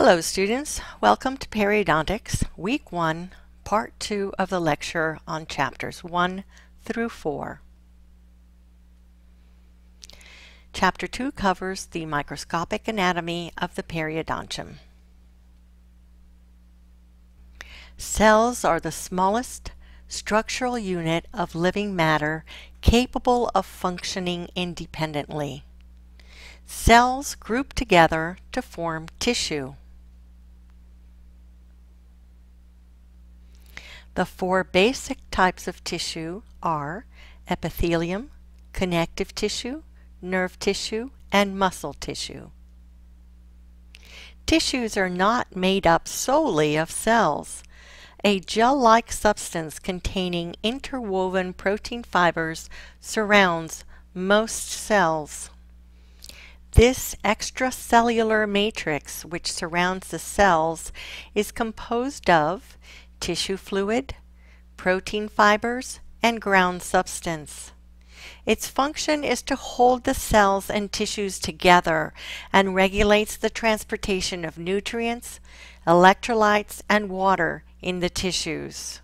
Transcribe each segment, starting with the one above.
Hello students, welcome to Periodontics, Week 1, Part 2 of the lecture on Chapters 1 through 4. Chapter 2 covers the microscopic anatomy of the periodontium. Cells are the smallest structural unit of living matter capable of functioning independently. Cells group together to form tissue. The four basic types of tissue are epithelium, connective tissue, nerve tissue, and muscle tissue. Tissues are not made up solely of cells. A gel-like substance containing interwoven protein fibers surrounds most cells. This extracellular matrix which surrounds the cells is composed of tissue fluid, protein fibers, and ground substance. Its function is to hold the cells and tissues together and regulates the transportation of nutrients, electrolytes, and water in the tissues.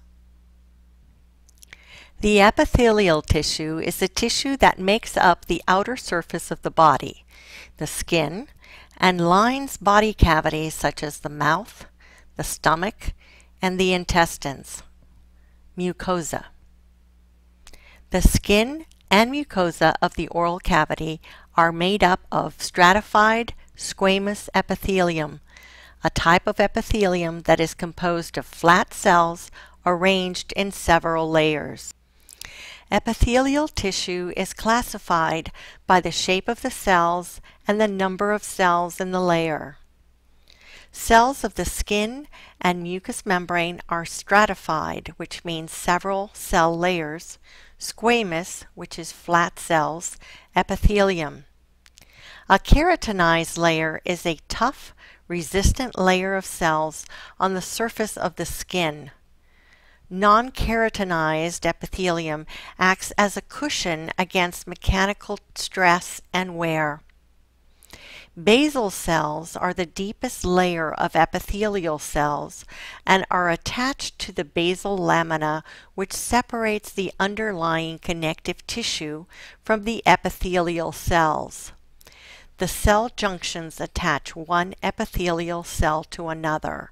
The epithelial tissue is the tissue that makes up the outer surface of the body the skin, and lines body cavities such as the mouth, the stomach, and the intestines. Mucosa. The skin and mucosa of the oral cavity are made up of stratified squamous epithelium, a type of epithelium that is composed of flat cells arranged in several layers. Epithelial tissue is classified by the shape of the cells and the number of cells in the layer. Cells of the skin and mucous membrane are stratified, which means several cell layers, squamous, which is flat cells, epithelium. A keratinized layer is a tough, resistant layer of cells on the surface of the skin. Non-keratinized epithelium acts as a cushion against mechanical stress and wear. Basal cells are the deepest layer of epithelial cells and are attached to the basal lamina which separates the underlying connective tissue from the epithelial cells. The cell junctions attach one epithelial cell to another.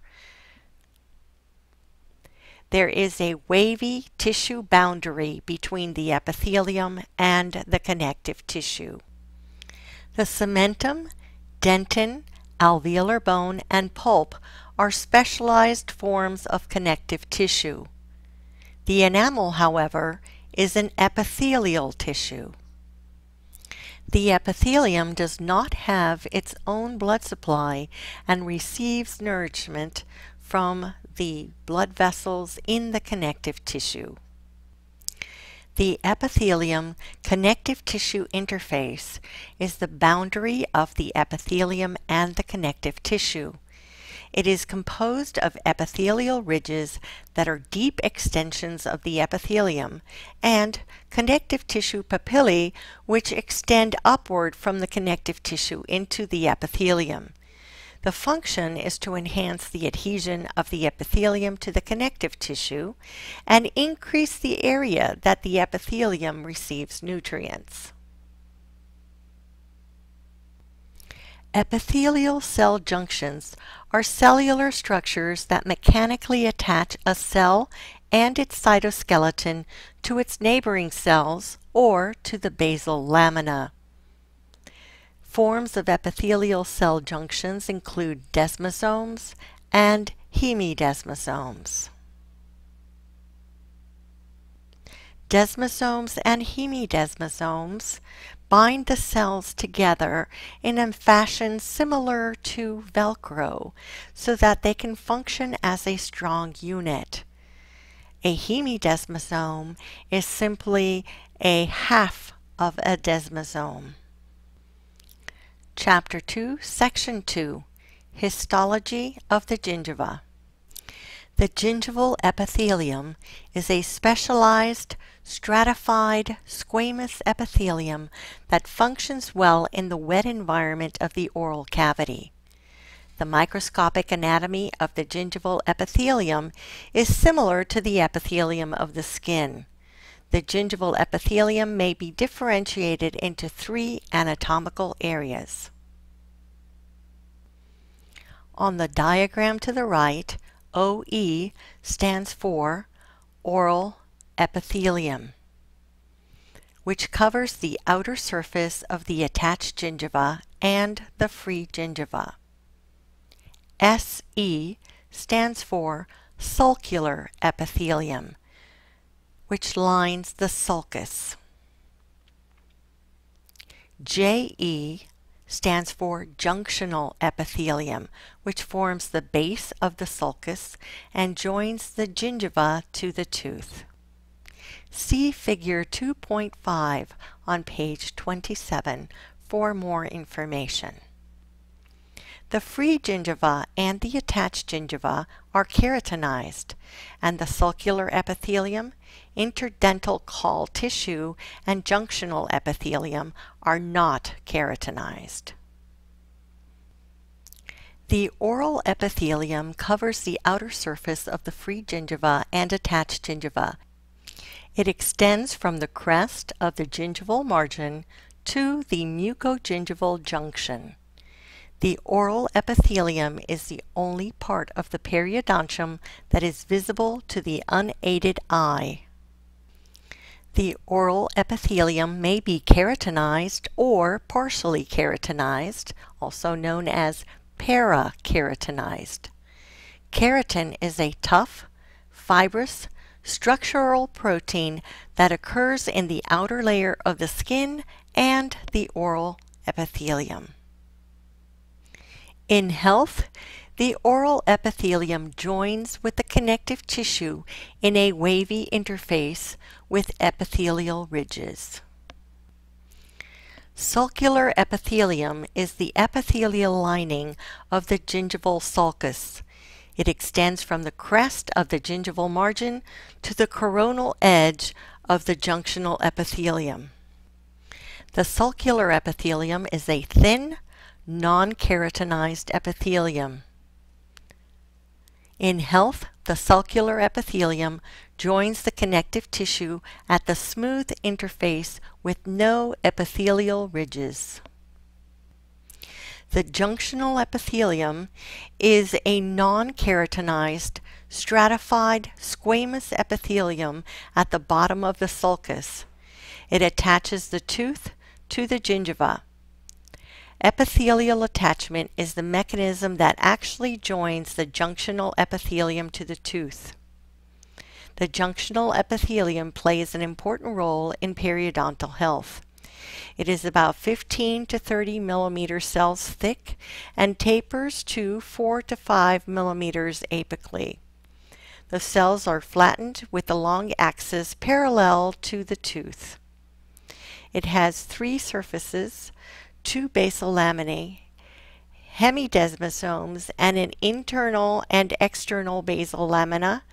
There is a wavy tissue boundary between the epithelium and the connective tissue. The cementum dentin, alveolar bone, and pulp are specialized forms of connective tissue. The enamel, however, is an epithelial tissue. The epithelium does not have its own blood supply and receives nourishment from the blood vessels in the connective tissue. The epithelium connective tissue interface is the boundary of the epithelium and the connective tissue. It is composed of epithelial ridges that are deep extensions of the epithelium and connective tissue papillae which extend upward from the connective tissue into the epithelium. The function is to enhance the adhesion of the epithelium to the connective tissue and increase the area that the epithelium receives nutrients. Epithelial cell junctions are cellular structures that mechanically attach a cell and its cytoskeleton to its neighboring cells or to the basal lamina. Forms of epithelial cell junctions include desmosomes and hemidesmosomes. Desmosomes and hemidesmosomes bind the cells together in a fashion similar to Velcro so that they can function as a strong unit. A hemidesmosome is simply a half of a desmosome. Chapter 2, Section 2 Histology of the Gingiva. The gingival epithelium is a specialized, stratified, squamous epithelium that functions well in the wet environment of the oral cavity. The microscopic anatomy of the gingival epithelium is similar to the epithelium of the skin. The gingival epithelium may be differentiated into three anatomical areas. On the diagram to the right, OE stands for oral epithelium, which covers the outer surface of the attached gingiva and the free gingiva. SE stands for sulcular epithelium, which lines the sulcus. JE stands for junctional epithelium, which forms the base of the sulcus and joins the gingiva to the tooth. See figure 2.5 on page 27 for more information. The free gingiva and the attached gingiva are keratinized, and the sulcular epithelium, interdental col tissue, and junctional epithelium are not keratinized. The oral epithelium covers the outer surface of the free gingiva and attached gingiva. It extends from the crest of the gingival margin to the mucogingival junction. The oral epithelium is the only part of the periodontium that is visible to the unaided eye. The oral epithelium may be keratinized or partially keratinized, also known as parakeratinized. Keratin is a tough, fibrous, structural protein that occurs in the outer layer of the skin and the oral epithelium. In health, the oral epithelium joins with the connective tissue in a wavy interface with epithelial ridges. Sulcular epithelium is the epithelial lining of the gingival sulcus. It extends from the crest of the gingival margin to the coronal edge of the junctional epithelium. The sulcular epithelium is a thin, non-keratinized epithelium. In health, the sulcular epithelium joins the connective tissue at the smooth interface with no epithelial ridges. The junctional epithelium is a non-keratinized, stratified squamous epithelium at the bottom of the sulcus. It attaches the tooth to the gingiva. Epithelial attachment is the mechanism that actually joins the junctional epithelium to the tooth. The junctional epithelium plays an important role in periodontal health. It is about 15 to 30 millimeter cells thick and tapers to 4 to 5 millimeters apically. The cells are flattened with the long axis parallel to the tooth. It has three surfaces, two basal laminae, hemidesmosomes, and an internal and external basal lamina,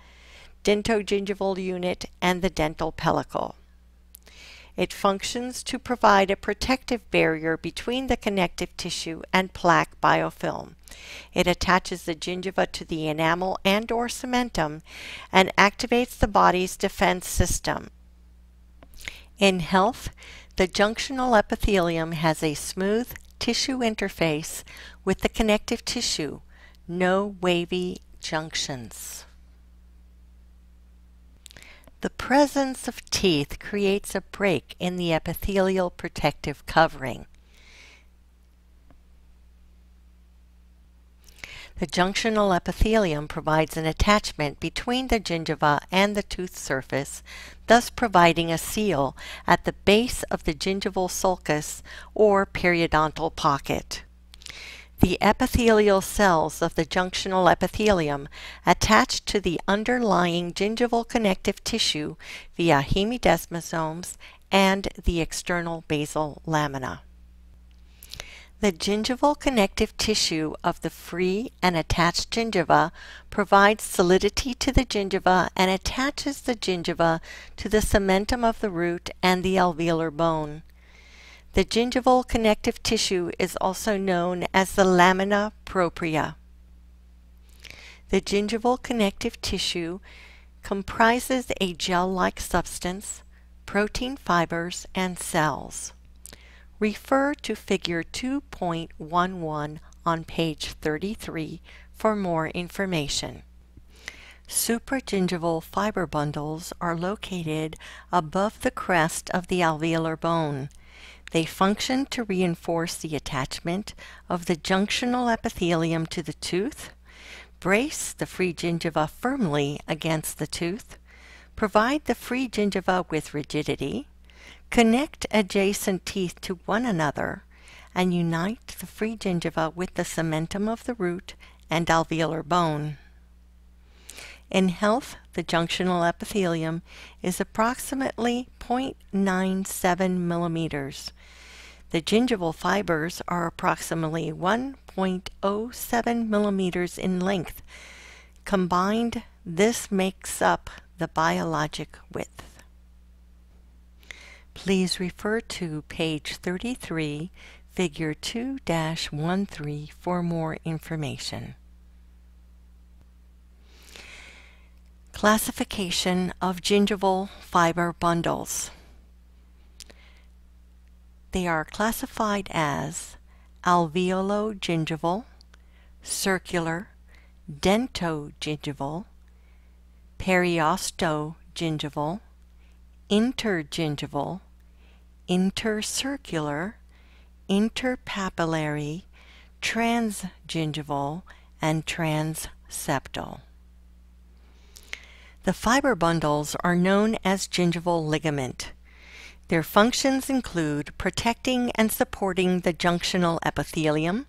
dentogingival unit, and the dental pellicle. It functions to provide a protective barrier between the connective tissue and plaque biofilm. It attaches the gingiva to the enamel and or cementum and activates the body's defense system. In health, the junctional epithelium has a smooth tissue interface with the connective tissue, no wavy junctions. The presence of teeth creates a break in the epithelial protective covering. The junctional epithelium provides an attachment between the gingiva and the tooth surface, thus providing a seal at the base of the gingival sulcus or periodontal pocket. The epithelial cells of the junctional epithelium attach to the underlying gingival connective tissue via hemidesmosomes and the external basal lamina. The gingival connective tissue of the free and attached gingiva provides solidity to the gingiva and attaches the gingiva to the cementum of the root and the alveolar bone. The gingival connective tissue is also known as the lamina propria. The gingival connective tissue comprises a gel-like substance, protein fibers, and cells. Refer to Figure 2.11 on page 33 for more information. Supragingival fiber bundles are located above the crest of the alveolar bone. They function to reinforce the attachment of the junctional epithelium to the tooth, brace the free gingiva firmly against the tooth, provide the free gingiva with rigidity, connect adjacent teeth to one another, and unite the free gingiva with the cementum of the root and alveolar bone. In health, the junctional epithelium is approximately 0.97 millimeters. The gingival fibers are approximately 1.07 millimeters in length. Combined, this makes up the biologic width. Please refer to page 33, figure 2-13 for more information. Classification of gingival fiber bundles. They are classified as alveolo-gingival, circular, dento-gingival, periosto-gingival, intergingival, intercircular, interpapillary, transgingival, and transseptal. The fiber bundles are known as gingival ligament. Their functions include protecting and supporting the junctional epithelium,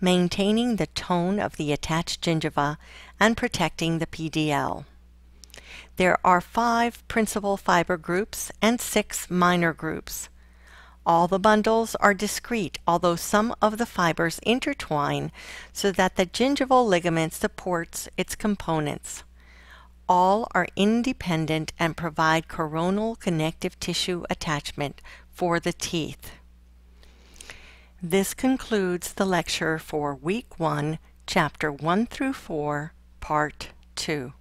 maintaining the tone of the attached gingiva, and protecting the PDL. There are five principal fiber groups and six minor groups. All the bundles are discrete, although some of the fibers intertwine so that the gingival ligament supports its components all are independent and provide coronal connective tissue attachment for the teeth. This concludes the lecture for Week 1, Chapter 1 through 4, Part 2.